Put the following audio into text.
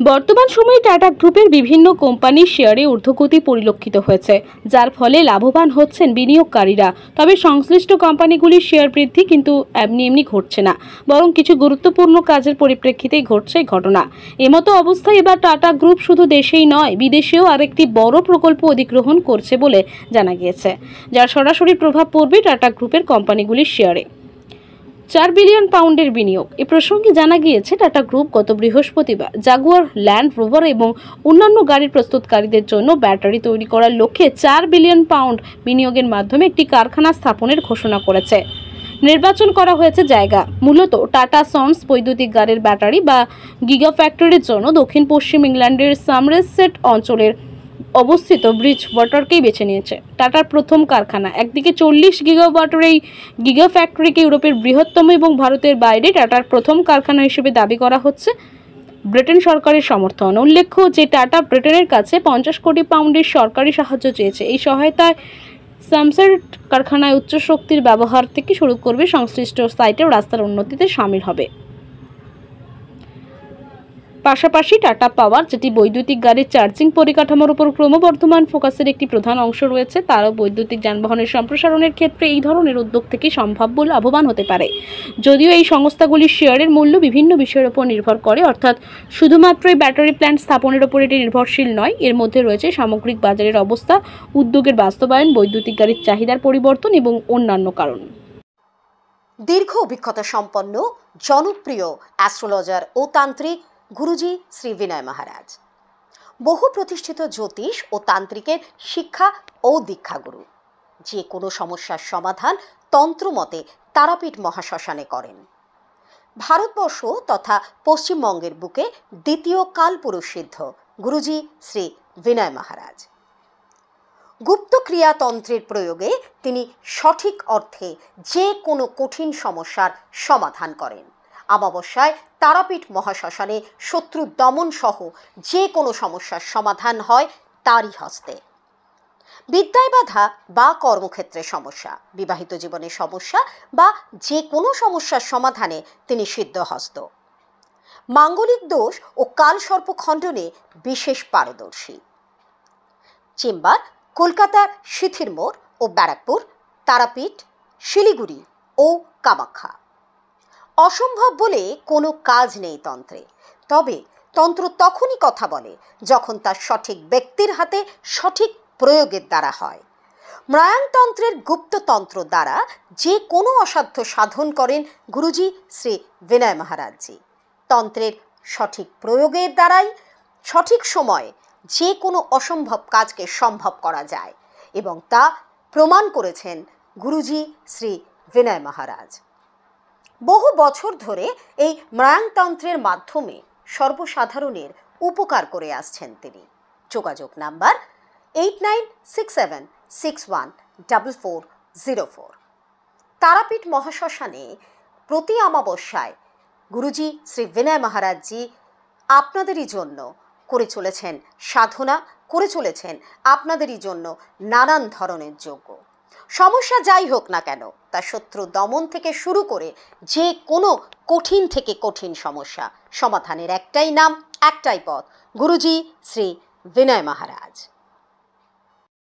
বর্তমান সময়ে টাটা গ্রুপের বিভিন্ন কোম্পানির শেয়ারে ঊর্ধ্বগতি পরিলক্ষিত হয়েছে, যার ফলে লাভবান হচ্ছেন বিনিয়োগকারীরা। তবে সংশ্লিষ্ট কোম্পানিগুলির শেয়ার বৃদ্ধি কিন্তু এমনি এমনি ঘটছে না, বরং কিছু গুরুত্বপূর্ণ কাজের পরিপ্রেক্ষিতেই ঘটছে ঘটনা। এমতো অবস্থায় এবার টাটা গ্রুপ শুধু দেশেই নয়, বিদেশেও আরেকটি বড় প্রকল্প অধিগ্রহণ করছে বলে জানা গিয়েছে, যার সরাসরি প্রভাব পড়বে টাটা গ্রুপের কোম্পানিগুলির শেয়ারে। চার বিলিয়ন পাউন্ডের বিনিয়োগ। এ প্রসঙ্গে জানা গিয়েছে, টাটা গ্রুপ গত বৃহস্পতিবার জাগুয়ার ল্যান্ড রোভার এবং অন্যান্য গাড়ির প্রস্তুতকারীদের জন্য ব্যাটারি তৈরি করার লক্ষ্যে চার বিলিয়ন পাউন্ড বিনিয়োগের মাধ্যমে একটি কারখানা স্থাপনের ঘোষণা করেছে। নির্বাচন করা হয়েছে জায়গা। মূলত টাটা সন্স বৈদ্যুতিক গাড়ির ব্যাটারি বা গিগা ফ্যাক্টরির জন্য দক্ষিণ পশ্চিম ইংল্যান্ডের সামরেসেট অঞ্চলের অবস্থিত ব্রিজ ওয়াটারকেই বেছে নিয়েছে। টাটার প্রথম কারখানা। একদিকে চল্লিশ গিগাওয়াটের এই গিগা ফ্যাক্টরিকে ইউরোপের বৃহত্তম এবং ভারতের বাইরে টাটার প্রথম কারখানা হিসেবে দাবি করা হচ্ছে ব্রিটেন সরকারের সমর্থন। উল্লেখ্য যে, টাটা ব্রিটেনের কাছে পঞ্চাশ কোটি পাউন্ডের সরকারি সাহায্য চেয়েছে। এই সহায়তায় স্যামসার কারখানায় উচ্চ শক্তির ব্যবহার থেকে শুরু করবে সংশ্লিষ্ট সাইটেও রাস্তার উন্নতিতে সামিল হবে। পাশাপাশি টাটা পাওয়ার, যেটি বৈদ্যুতিক গাড়ির চার্জিং পরিকাঠামোর উপর ক্রমবর্ধমান ফোকাসের একটি প্রধান অংশ রয়েছে, তারও বৈদ্যুতিক যানবাহনের সম্প্রসারণের ক্ষেত্রে এই ধরনের উদ্যোগ থেকে সম্ভাব্য লাভবান হতে পারে। যদিও এই সংস্থাগুলির শেয়ারের মূল্য বিভিন্ন বিষয়ের উপর নির্ভর করে, অর্থাৎ শুধুমাত্রই ব্যাটারি প্ল্যান্ট স্থাপনের উপর এটি নির্ভরশীল নয়, এর মধ্যে রয়েছে সামগ্রিক বাজারের অবস্থা, উদ্যোগের বাস্তবায়ন, বৈদ্যুতিক গাড়ির চাহিদার পরিবর্তন এবং অন্যান্য কারণ। দীর্ঘ অভিজ্ঞতা সম্পন্ন, জনপ্রিয় অ্যাস্ট্রোলজার ও তান্ত্রিক গুরুজি শ্রী বিনয় মহারাজ। বহু প্রতিষ্ঠিত জ্যোতিষ ও তান্ত্রিকের শিক্ষা ও দীক্ষাগুরু যে কোনো সমস্যার সমাধান তন্ত্রমতে তারাপীঠ মহাশ্মশানে করেন। ভারতবর্ষ তথা পশ্চিমবঙ্গের বুকে দ্বিতীয় কালপুরুষ সিদ্ধ গুরুজি শ্রী বিনয় মহারাজ। গুপ্ত ক্রিয়াতন্ত্রের প্রয়োগে তিনি সঠিক অর্থে যে কোনো কঠিন সমস্যার সমাধান করেন। অমাবস্যায় তারাপীঠ মহাশ্মশানে শত্রু দমন সহ যে কোনো সমস্যার সমাধান হয় তারই হস্তে। বিদ্যায় বাধা বা কর্মক্ষেত্রে সমস্যা, বিবাহিত জীবনের সমস্যা বা যে কোনো সমস্যার সমাধানে তিনি সিদ্ধহস্ত মাঙ্গলিক দোষ ও কালসর্প খণ্ডনে বিশেষ পারদর্শী। চেম্বার, কলকাতার শিথির মোড় ও ব্যারাকপুর, তারাপীঠ, শিলিগুড়ি ও কামাখ্যা। অসম্ভব বলে কোনো কাজ নেই তন্ত্রে। তবে তন্ত্র তখনই কথা বলে যখন তার সঠিক ব্যক্তির হাতে সঠিক প্রয়োগের দ্বারা হয়। ম্রায়াংতন্ত্রের গুপ্ততন্ত্র দ্বারা যে কোনো অসাধ্য সাধন করেন গুরুজি শ্রী বিনয় মহারাজজি। তন্ত্রের সঠিক প্রয়োগের দ্বারাই সঠিক সময়ে যে কোনো অসম্ভব কাজকে সম্ভব করা যায় এবং তা প্রমাণ করেছেন গুরুজি শ্রী বিনয় মহারাজ। বহু বছর ধরে এই ম্রায়াংতন্ত্রের মাধ্যমে সর্বসাধারণের উপকার করে আসছেন তিনি। যোগাযোগ number eight nine six seven six one double four zero four Tarapith মহাশ্মশানে প্রতি অমাবস্যায় গুরুজি শ্রী বিনয় মহারাজজি আপনাদেরই জন্য করে চলেছেন সাধনা, করে চলেছেন আপনাদেরই জন্য নানান ধরনের যোগ্য সমস্যা যাই হোক না কেন, তা শত্রু দমন থেকে শুরু করে যে কোনো কঠিন থেকে কঠিন সমস্যা, সমাধানের একটাই নাম, একটাই পথ। গুরুজি শ্রী বিনয় মহারাজ।